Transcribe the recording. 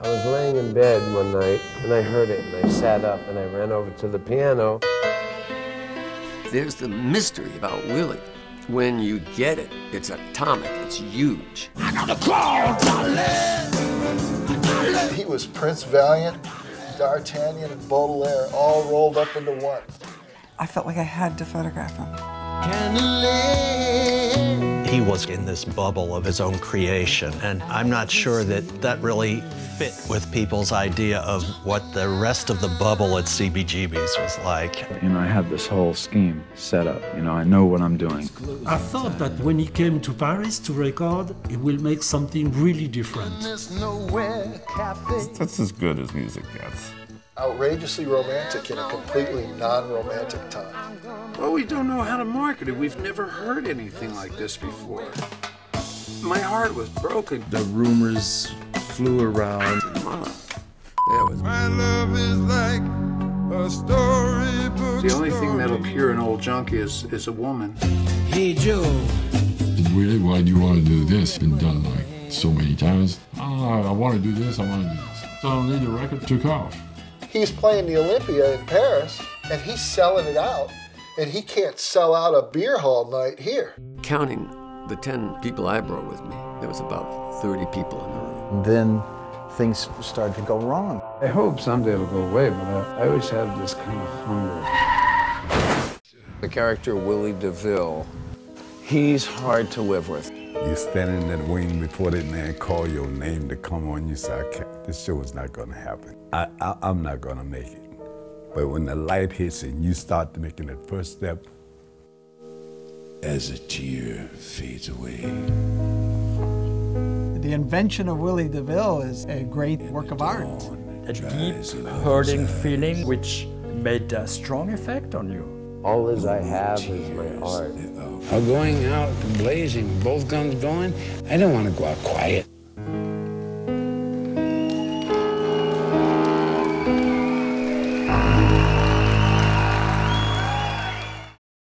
I was laying in bed one night and I heard it and I sat up and I ran over to the piano. There's the mystery about Willy. When you get it, it's atomic, it's huge. He was Prince Valiant, D'Artagnan, and Baudelaire all rolled up into one. I felt like I had to photograph him. He was in this bubble of his own creation, and I'm not sure that that really fit with people's idea of what the rest of the bubble at CBGB's was like. You know, I had this whole scheme set up. You know, I know what I'm doing. I thought that when he came to Paris to record, he will make something really different. That's as good as music gets. Outrageously romantic in a completely non-romantic time. Well, we don't know how to market it. We've never heard anything like this before. My heart was broken. The rumors flew around. My love is like a storybook. The only thing that'll cure an old junkie is, is a woman. Hey, Joe. Really, why do you want to do this? Been done like so many times. Ah, I want to do this, I want to do this. So I need the record took off. He's playing the Olympia in Paris, and he's selling it out, and he can't sell out a beer hall night here. Counting the 10 people I brought with me, there was about 30 people in the room. Then things started to go wrong. I hope someday it'll go away, but I, I always have this kind of hunger. The character Willy DeVille, he's hard to live with. You stand in that wing before that man call your name to come on. You say, I can't, this show is not going to happen. I, I, I'm not going to make it. But when the light hits and you start making that first step, as a tear fades away. The invention of Willy DeVille is a great work of art. A deep, hurting feeling which made a strong effect on you. All as I have is my art. Are going out blazing, both guns going? I don't want to go out quiet.